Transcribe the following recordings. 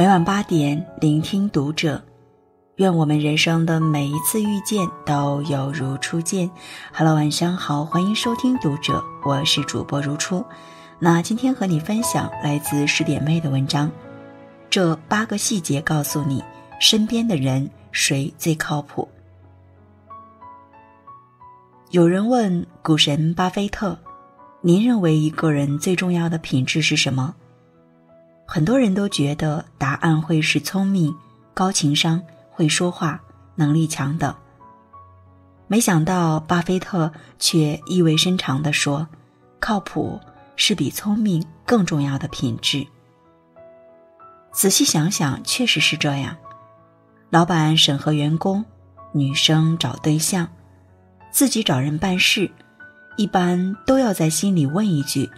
每晚八点，聆听读者。愿我们人生的每一次遇见都犹如初见。Hello，晚上好，欢迎收听读者，我是主播如初。那今天和你分享来自十点妹的文章，这八个细节告诉你身边的人谁最靠谱。有人问股神巴菲特：“您认为一个人最重要的品质是什么？”很多人都觉得答案会是聪明、高情商、会说话、能力强等。没想到巴菲特却意味深长地说：“靠谱是比聪明更重要的品质。”仔细想想，确实是这样。老板审核员工，女生找对象，自己找人办事，一般都要在心里问一句：“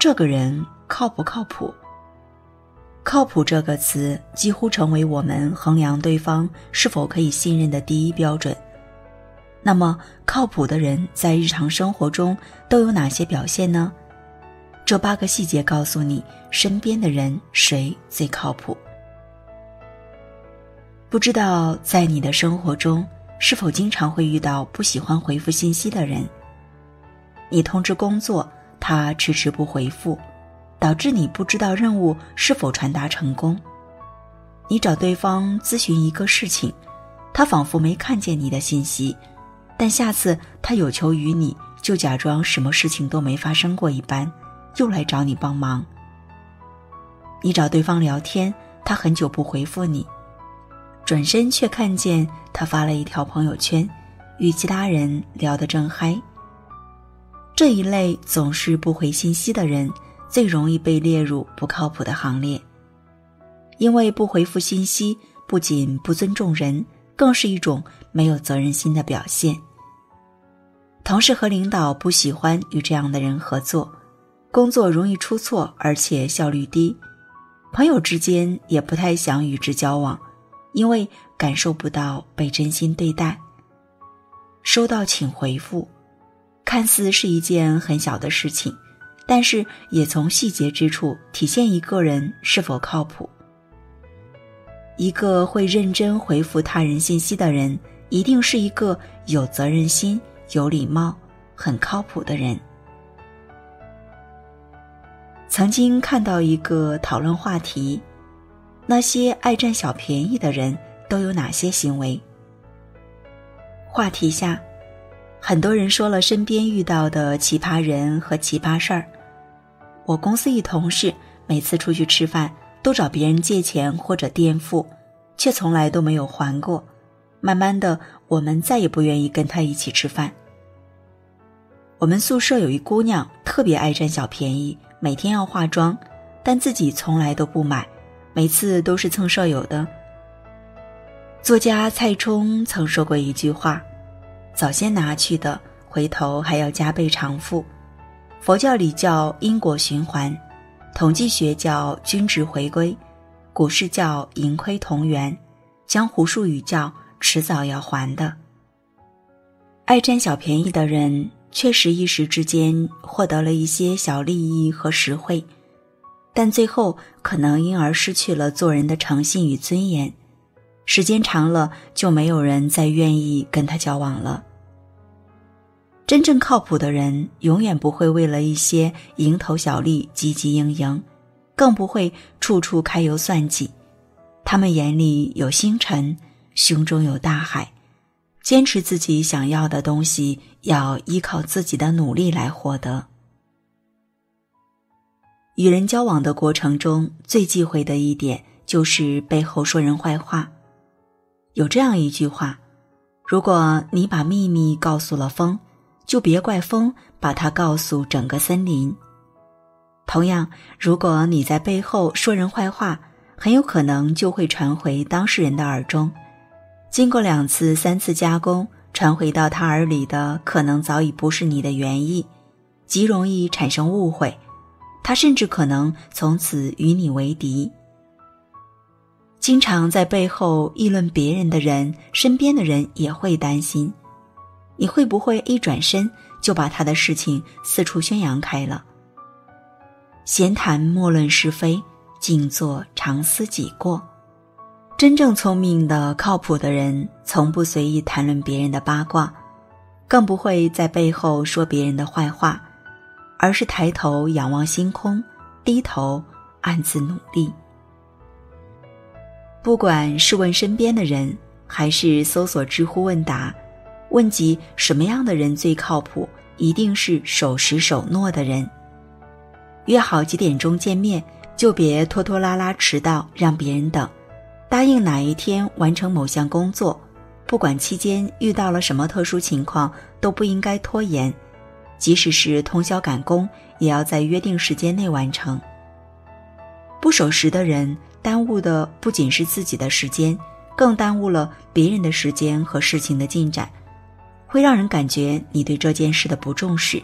这个人靠不靠谱？”靠谱这个词几乎成为我们衡量对方是否可以信任的第一标准。那么，靠谱的人在日常生活中都有哪些表现呢？这八个细节告诉你身边的人谁最靠谱。不知道在你的生活中是否经常会遇到不喜欢回复信息的人？你通知工作，他迟迟不回复。导致你不知道任务是否传达成功。你找对方咨询一个事情，他仿佛没看见你的信息，但下次他有求于你，就假装什么事情都没发生过一般，又来找你帮忙。你找对方聊天，他很久不回复你，转身却看见他发了一条朋友圈，与其他人聊得正嗨。这一类总是不回信息的人。最容易被列入不靠谱的行列，因为不回复信息不仅不尊重人，更是一种没有责任心的表现。同事和领导不喜欢与这样的人合作，工作容易出错，而且效率低。朋友之间也不太想与之交往，因为感受不到被真心对待。收到请回复，看似是一件很小的事情。但是也从细节之处体现一个人是否靠谱。一个会认真回复他人信息的人，一定是一个有责任心、有礼貌、很靠谱的人。曾经看到一个讨论话题：那些爱占小便宜的人都有哪些行为？话题下，很多人说了身边遇到的奇葩人和奇葩事儿。我公司一同事每次出去吃饭都找别人借钱或者垫付，却从来都没有还过。慢慢的，我们再也不愿意跟他一起吃饭。我们宿舍有一姑娘特别爱占小便宜，每天要化妆，但自己从来都不买，每次都是蹭舍友的。作家蔡冲曾说过一句话：“早先拿去的，回头还要加倍偿付。”佛教里叫因果循环，统计学叫均值回归，股市叫盈亏同源，江湖术语叫迟早要还的。爱占小便宜的人，确实一时之间获得了一些小利益和实惠，但最后可能因而失去了做人的诚信与尊严，时间长了就没有人再愿意跟他交往了。真正靠谱的人，永远不会为了一些蝇头小利汲汲营营，更不会处处揩油算计。他们眼里有星辰，胸中有大海，坚持自己想要的东西，要依靠自己的努力来获得。与人交往的过程中，最忌讳的一点就是背后说人坏话。有这样一句话：如果你把秘密告诉了风，就别怪风把它告诉整个森林。同样，如果你在背后说人坏话，很有可能就会传回当事人的耳中。经过两次、三次加工，传回到他耳里的可能早已不是你的原意，极容易产生误会。他甚至可能从此与你为敌。经常在背后议论别人的人，身边的人也会担心。你会不会一转身就把他的事情四处宣扬开了？闲谈莫论是非，静坐常思己过。真正聪明的、靠谱的人，从不随意谈论别人的八卦，更不会在背后说别人的坏话，而是抬头仰望星空，低头暗自努力。不管是问身边的人，还是搜索知乎问答，问及什么样的人最靠谱，一定是守时守诺的人。约好几点钟见面，就别拖拖拉拉迟到，让别人等。答应哪一天完成某项工作，不管期间遇到了什么特殊情况，都不应该拖延。即使是通宵赶工，也要在约定时间内完成。不守时的人，耽误的不仅是自己的时间，更耽误了别人的时间和事情的进展，会让人感觉你对这件事的不重视，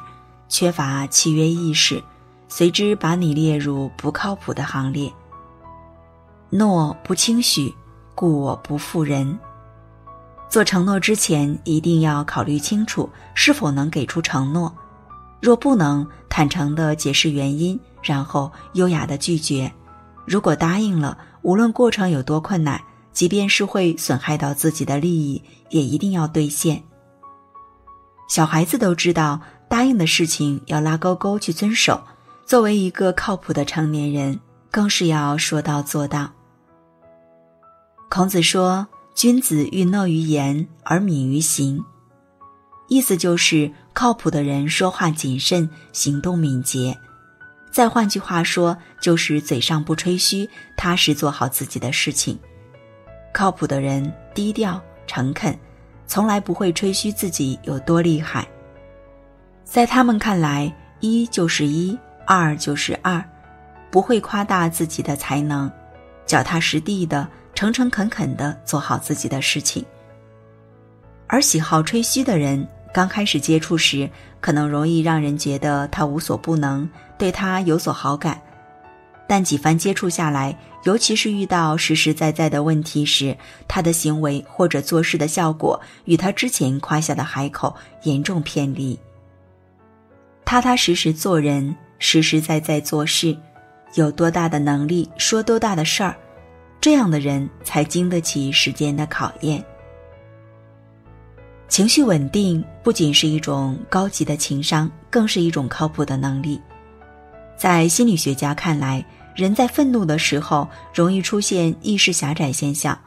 缺乏契约意识，随之把你列入不靠谱的行列。诺不轻许，故我不负人。做承诺之前，一定要考虑清楚是否能给出承诺。若不能，坦诚的解释原因，然后优雅的拒绝。如果答应了，无论过程有多困难，即便是会损害到自己的利益，也一定要兑现。小孩子都知道，答应的事情要拉勾勾去遵守。作为一个靠谱的成年人，更是要说到做到。孔子说：“君子欲讷于言而敏于行。”意思就是靠谱的人说话谨慎，行动敏捷。再换句话说，就是嘴上不吹嘘，踏实做好自己的事情。靠谱的人低调诚恳，从来不会吹嘘自己有多厉害。在他们看来，一就是一，二就是二，不会夸大自己的才能，脚踏实地的。诚诚恳恳的做好自己的事情，而喜好吹嘘的人，刚开始接触时，可能容易让人觉得他无所不能，对他有所好感。但几番接触下来，尤其是遇到实实在在的问题时，他的行为或者做事的效果，与他之前夸下的海口严重偏离。踏踏实实做人，实实在在做事，有多大的能力，说多大的事儿。这样的人才经得起时间的考验。情绪稳定不仅是一种高级的情商，更是一种靠谱的能力。在心理学家看来，人在愤怒的时候容易出现意识狭窄现象，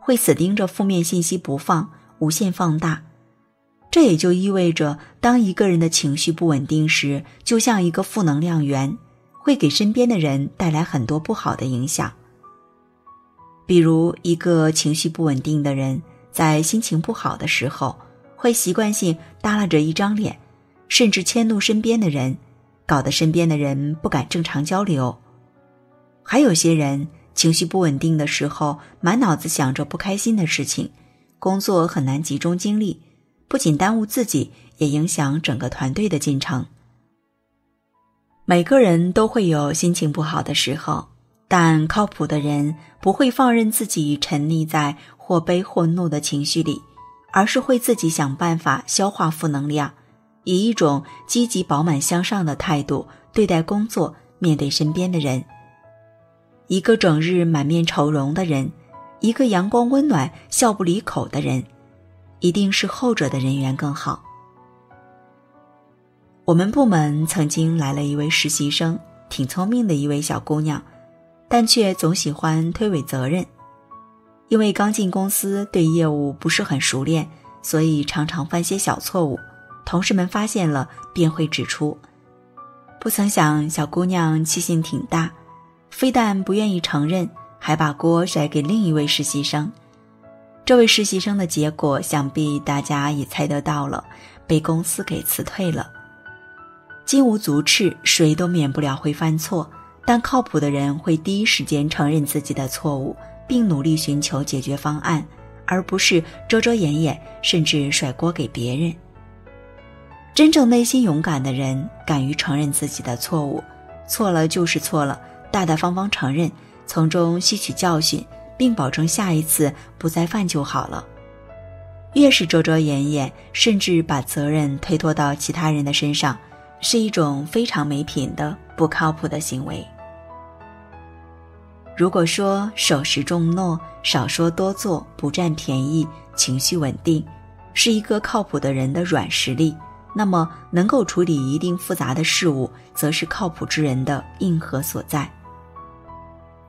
会死盯着负面信息不放，无限放大。这也就意味着，当一个人的情绪不稳定时，就像一个负能量源，会给身边的人带来很多不好的影响。比如，一个情绪不稳定的人，在心情不好的时候，会习惯性耷拉着一张脸，甚至迁怒身边的人，搞得身边的人不敢正常交流。还有些人情绪不稳定的时候，满脑子想着不开心的事情，工作很难集中精力，不仅耽误自己，也影响整个团队的进程。每个人都会有心情不好的时候。但靠谱的人不会放任自己沉溺在或悲或怒的情绪里，而是会自己想办法消化负能量，以一种积极、饱满、向上的态度对待工作，面对身边的人。一个整日满面愁容的人，一个阳光温暖、笑不离口的人，一定是后者的人缘更好。我们部门曾经来了一位实习生，挺聪明的一位小姑娘。但却总喜欢推诿责任，因为刚进公司，对业务不是很熟练，所以常常犯些小错误。同事们发现了，便会指出。不曾想，小姑娘气性挺大，非但不愿意承认，还把锅甩给另一位实习生。这位实习生的结果，想必大家也猜得到了，被公司给辞退了。金无足赤，谁都免不了会犯错。但靠谱的人会第一时间承认自己的错误，并努力寻求解决方案，而不是遮遮掩掩，甚至甩锅给别人。真正内心勇敢的人，敢于承认自己的错误，错了就是错了，大大方方承认，从中吸取教训，并保证下一次不再犯就好了。越是遮遮掩掩，甚至把责任推脱到其他人的身上，是一种非常没品的不靠谱的行为。如果说守时重诺、少说多做、不占便宜、情绪稳定，是一个靠谱的人的软实力，那么能够处理一定复杂的事物，则是靠谱之人的硬核所在。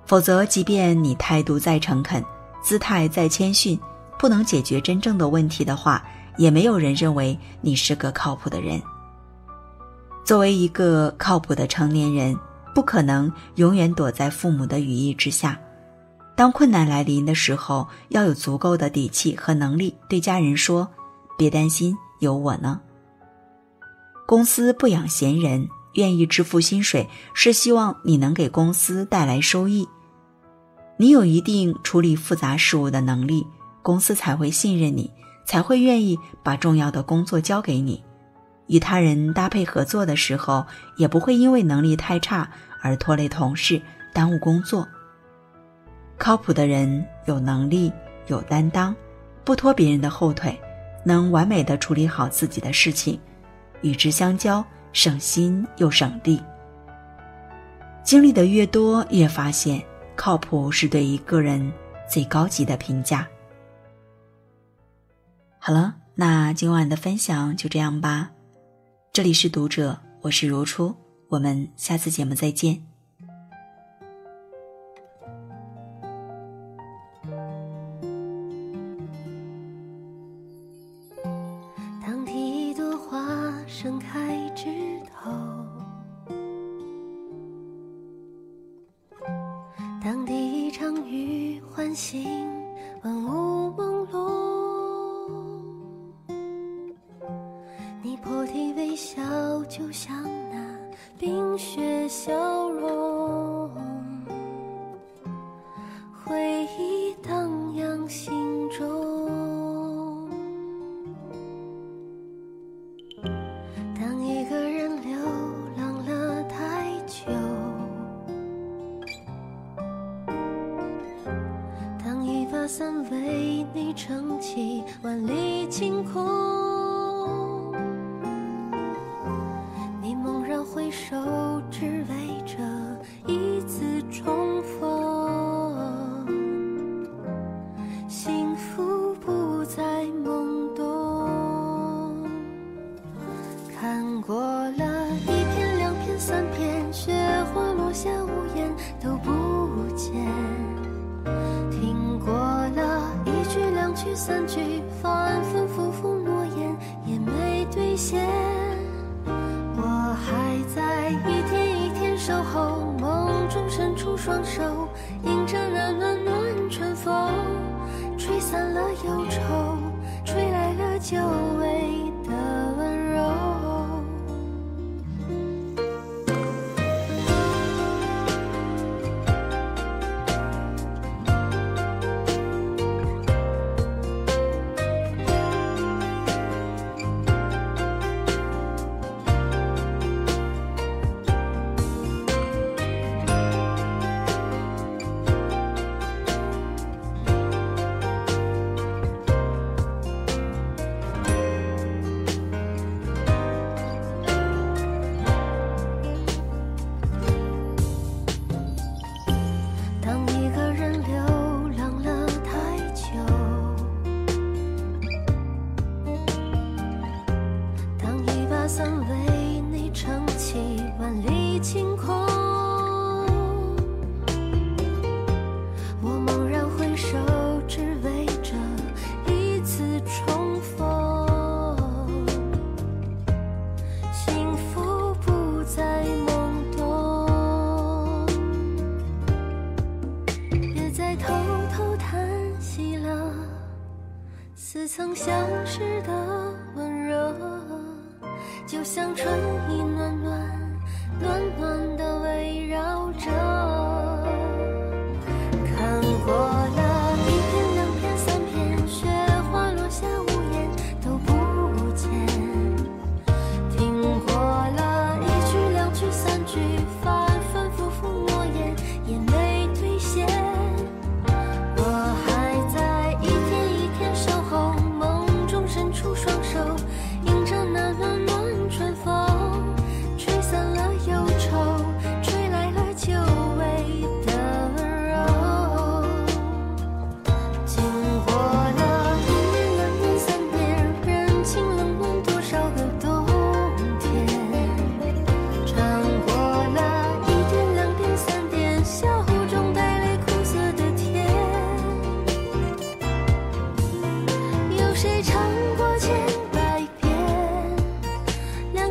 否则，即便你态度再诚恳，姿态再谦逊，不能解决真正的问题的话，也没有人认为你是个靠谱的人。作为一个靠谱的成年人。不可能永远躲在父母的羽翼之下。当困难来临的时候，要有足够的底气和能力对家人说：“别担心，有我呢。”公司不养闲人，愿意支付薪水是希望你能给公司带来收益。你有一定处理复杂事务的能力，公司才会信任你，才会愿意把重要的工作交给你。与他人搭配合作的时候，也不会因为能力太差而拖累同事、耽误工作。靠谱的人有能力、有担当，不拖别人的后腿，能完美的处理好自己的事情，与之相交省心又省力。经历的越多，越发现靠谱是对一个人最高级的评价。好了，那今晚的分享就这样吧。这里是读者，我是如初，我们下次节目再见。一笑就像那冰雪消手守候，梦中伸出双手迎着那暖暖春风，吹散了忧愁，吹来了算为你撑起万里晴空。就像春意暖暖、暖暖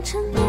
良